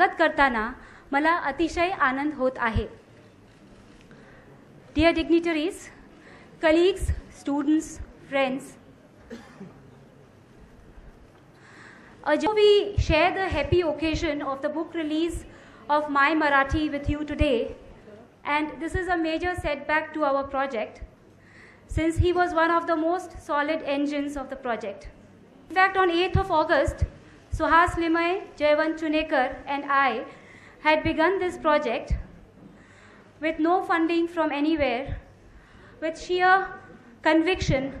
स्वागत करताना मला अतिशय आनंद होत आहे dear dignitaries colleagues students friends Although we share the happy occasion of the book release of My Marathi with you today, and this is a major setback to our project, since he was one of the most solid engines of the project. In fact, on 8th of August, Suhas Limay, Jayavant Chunekar, and I had begun this project with no funding from anywhere, with sheer conviction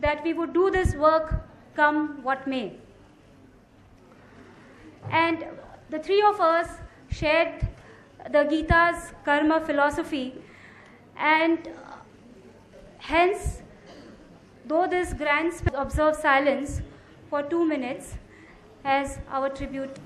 that we would do this work come what may. And the three of us shared the Gita's karma philosophy, and hence, though this grand sp- observe silence for two minutes as our tribute.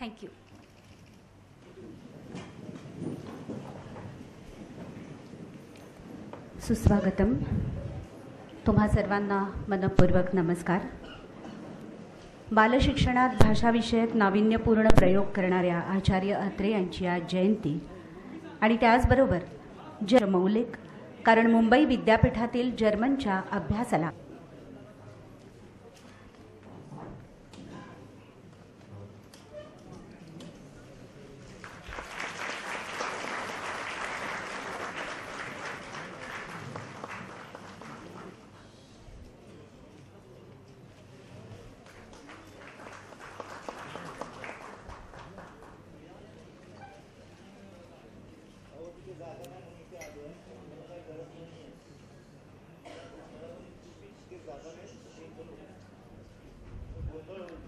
Thank you. सुस्वागतम. तुम्हा सर्वांना मनपूर्वक नमस्कार. बालशिक्षणात भाषाविषयक नाविन्यपूर्ण प्रयोग करणाऱ्या आचार्य अत्रे यांची आज जयंती. आणि त्याचबरोबर ज मौलिक कारण मुंबई विद्यापीठातील जर्मनच्या अभ्यासाला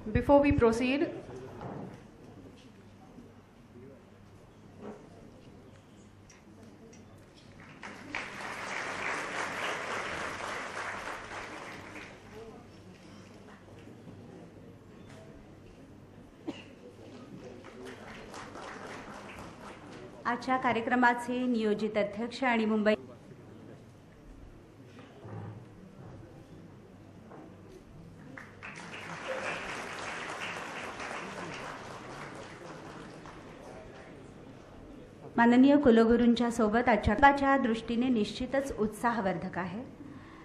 Before we proceed, आजच्या कार्यक्रमाचे नियोजित अध्यक्ष आणि मुंबई माननीय कुलगुरूंच्या सोबत आजच्या दृष्टीने निश्चितच उत्साहवर्धक आहे.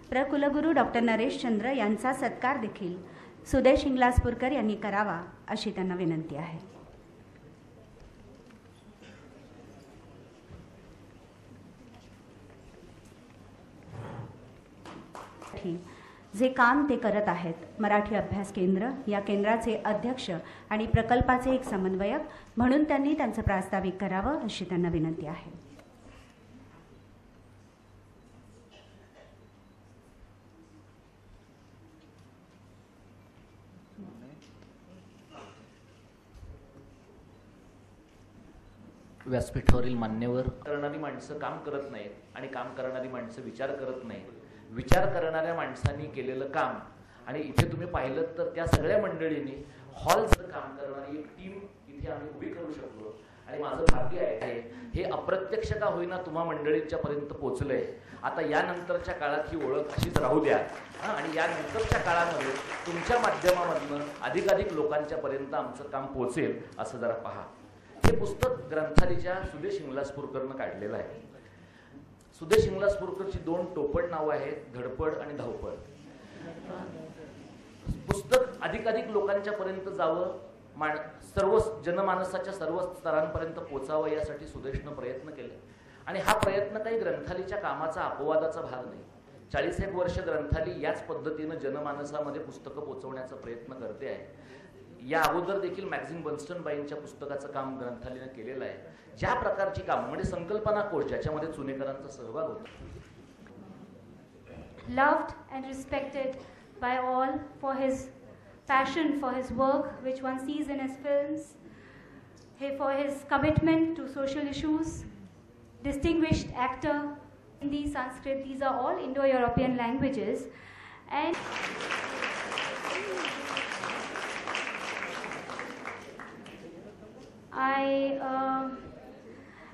प्रकुलगुरू डॉक्टर नरेश चंद्र यांचा सत्कार देखील सुदेश इंगलासपूरकर यांनी करावा अशी त्यांना विनंती आहे. ठीक. जे काम ते करत आहेत मराठी अभ्यास केंद्र या केंद्राचे अध्यक्ष आणि प्रकल्पाचे एक समन्वयक म्हणून त्यांनी त्यांचं प्रास्ताविक करावं अशी त्यांना विनंती आहे. व्यासपीठावरील मान्यवर करणारी माणसं काम करत नाहीत आणि काम करणारी माणसं विचार करत नाहीत. विचार करणाऱ्या माणसांनी केलेलं काम. आणि इथे तुम्ही पाहिलं तर त्या सगळ्या मंडळींनी हॉलचं काम करणारी एक टीम इथे आम्ही उभी करू शकलो. आणि माझं भाग्य आहे हे अप्रत्यक्ष का होईना तुम्हा मंडळींच्या पर्यंत पोचलंय. आता यानंतरच्या काळात ही ओळख अशीच राहू द्या. आणि यानंतरच्या काळामध्ये तुमच्या माध्यमामधनं अधिकाधिक लोकांच्या पर्यंत आमचं काम पोचेल असं जरा पहा. हे पुस्तक ग्रंथालीच्या सुदेश इंगलासपूरकरनं काढलेलं आहे. सुदेश इंगलासपूरकरची दोन टोपण नावं आहेत धडपड आणि धावपळ. पुस्तक अधिकाधिक लोकांच्या पर्यंत जावं मान सर्व जनमानसाच्या सर्व स्तरांपर्यंत पोचावं यासाठी सुदेशनं प्रयत्न केले. आणि हा प्रयत्न काही ग्रंथालीच्या कामाचा अपवादाचा भाग नाही. चाळीस एक वर्ष ग्रंथाली याच पद्धतीनं जनमानसामध्ये पुस्तकं पोचवण्याचा प्रयत्न करते आहे. या अगोदर देखील मॅक्झिम बन्स्टन बाईंच्या पुस्तकाचं काम ग्रंथालयानं केलेलं आहे. ज्या प्रकारची काम म्हणजे संकल्पना कोर्ट ज्याच्यामध्ये चुनेकरांचा सहभाग होता. Loved and respected by all for his passion for his work which one sees in his film हे for his commitment to social issues distinguished actor Hindi Sanskrit these are all Indo European languages and I um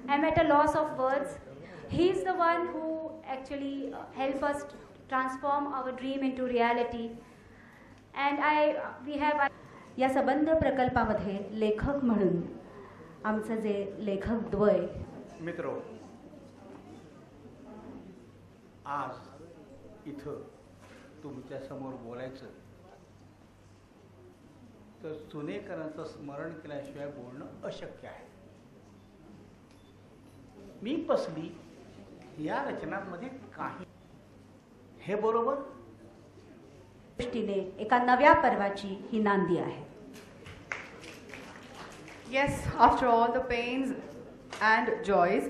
am at a loss of words. He's the one who actually uh, helped us transform our dream into reality. And I, we have. या सबंध प्रकल्पामध्ये लेखक म्हणून आमचं जे लेखक द्वय मित्र आज इथं तुमच्यासमोर बोलायचं तर सुनेकरांचं स्मरण केल्याशिवाय बोलणं अशक्य आहे. मी पसली या रचनांमध्ये काही हे बरोबर? दृष्टीने एका नव्या पर्वाची ही नांदी आहे. Yes, after all the pains and joys,